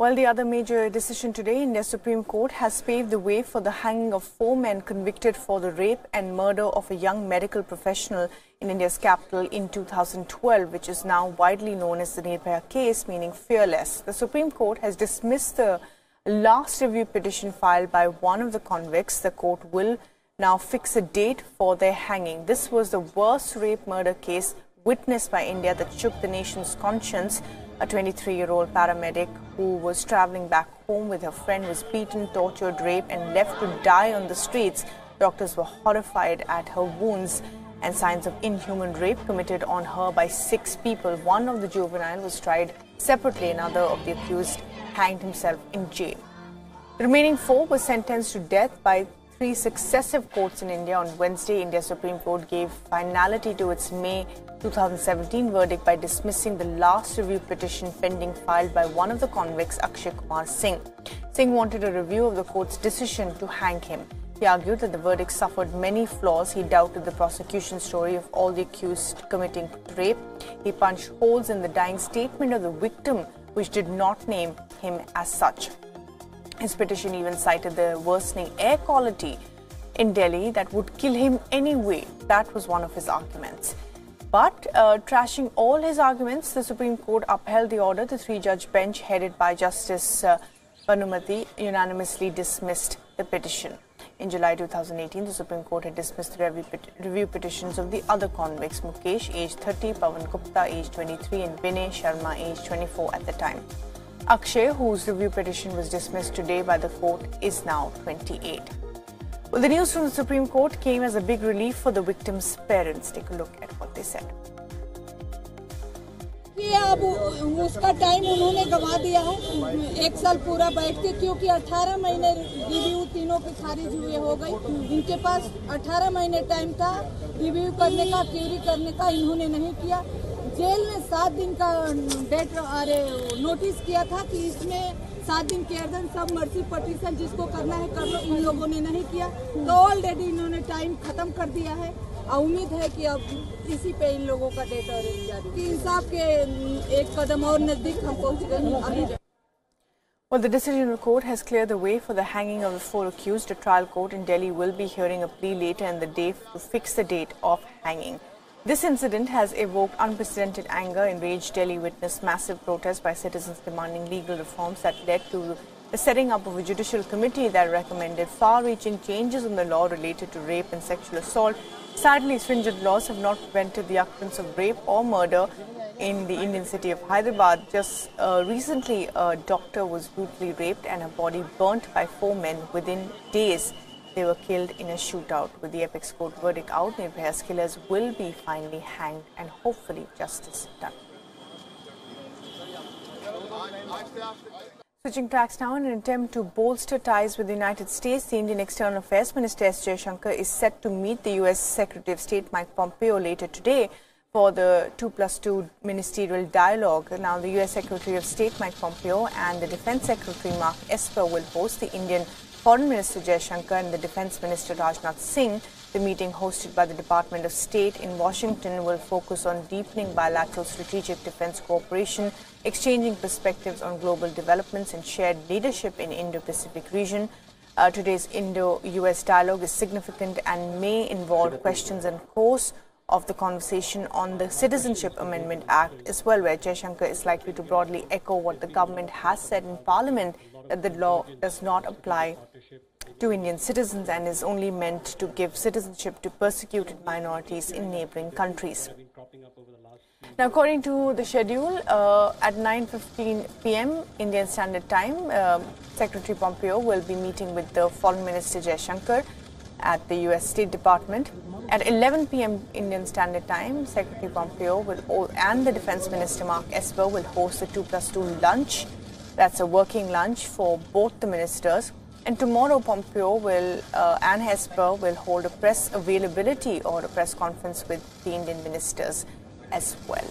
Well, the other major decision today, India's Supreme Court has paved the way for the hanging of four men convicted for the rape and murder of a young medical professional in India's capital in 2012, which is now widely known as the Nirbhaya case, meaning fearless. The Supreme Court has dismissed the last review petition filed by one of the convicts. The court will now fix a date for their hanging. This was the worst rape murder case witnessed by India that shook the nation's conscience. A 23 year old paramedic who was traveling back home with her friend was beaten, tortured, raped, and left to die on the streets. Doctors were horrified at her wounds and signs of inhuman rape committed on her by six people. One of the juvenile was tried separately, another of the accused hanged himself in jail. The remaining four were sentenced to death by three successive courts in India. On Wednesday, India Supreme Court gave finality to its May 2017 verdict by dismissing the last review petition pending filed by one of the convicts, Akshay Kumar Singh. Singh wanted a review of the court's decision to hang him. He argued that the verdict suffered many flaws. He doubted the prosecution story of all the accused committing rape. He punched holes in the dying statement of the victim, which did not name him as such. His petition even cited the worsening air quality in Delhi that would kill him anyway. That was one of his arguments. But uh, trashing all his arguments, the Supreme Court upheld the order. The three judge bench, headed by Justice uh, unanimously dismissed the petition. In July 2018, the Supreme Court had dismissed the review, pet review petitions of the other convicts Mukesh, age 30, Pawan Gupta, age 23, and Vinay Sharma, age 24 at the time. Akshay, whose review petition was dismissed today by the court, is now 28. Well, the news from the Supreme Court came as a big relief for the victims' parents. Take a look at what they said. कि अब उसका time उन्होंने गवा दिया है एक साल पूरा बैठ के क्योंकि 18 महीने रिव्यू तीनों की खारिज हुए हो गई इनके पास 18 महीने टाइम था रिव्यू करने का क्यूरी करने का इन्होंने नहीं किया जेल में सात दिन का डेट अरे नोटिस किया था कि इसमें सात दिन के अंदर सब मर्सी पटिशन जिसको करना है कर लो इन लोगों ने नहीं किया तो ऑलरेडी इन्होंने टाइम खत्म कर दिया है और उम्मीद है कि अब इसी पे इन लोगों का डेट और इंसाफ के एक कदम और नज़दीक हम पहुँच गए Well, the decision of court has cleared the way for the hanging of the four accused. A trial court in Delhi will be hearing a plea later in the day to fix the date of hanging. This incident has evoked unprecedented anger. Enraged Delhi witnessed massive protests by citizens demanding legal reforms that led to the setting up of a judicial committee that recommended far-reaching changes in the law related to rape and sexual assault. Sadly, stringent laws have not prevented the occurrence of rape or murder in the Indian city of Hyderabad. Just uh, recently, a doctor was brutally raped and her body burnt by four men within days. They were killed in a shootout. With the apex court verdict out, Nirbhaya's killers will be finally hanged and hopefully justice done. Switching tracks now, in an attempt to bolster ties with the United States, the Indian External Affairs Minister S. Jaishankar is set to meet the U.S. Secretary of State Mike Pompeo later today for the 2 plus 2 ministerial dialogue. Now, the U.S. Secretary of State Mike Pompeo and the Defense Secretary Mark Esper will host the Indian Foreign Minister Jaishankar and the Defense Minister Rajnath Singh. The meeting hosted by the Department of State in Washington will focus on deepening bilateral strategic defense cooperation, exchanging perspectives on global developments and shared leadership in Indo-Pacific region. Uh, today's Indo-US dialogue is significant and may involve questions and course of the conversation on the Citizenship Amendment Act as well, where Jaishankar is likely to broadly echo what the government has said in Parliament that the law does not apply to Indian citizens and is only meant to give citizenship to persecuted minorities in neighboring countries. Now, according to the schedule, uh, at 9.15 p.m. Indian Standard Time, uh, Secretary Pompeo will be meeting with the Foreign Minister Jaishankar at the U.S. State Department. At 11 p.m. Indian Standard Time, Secretary Pompeo will, and the Defense Minister Mark Esper will host a 2 plus 2 lunch. That's a working lunch for both the ministers. And tomorrow, Pompeo will uh, and Esper will hold a press availability or a press conference with the Indian ministers as well.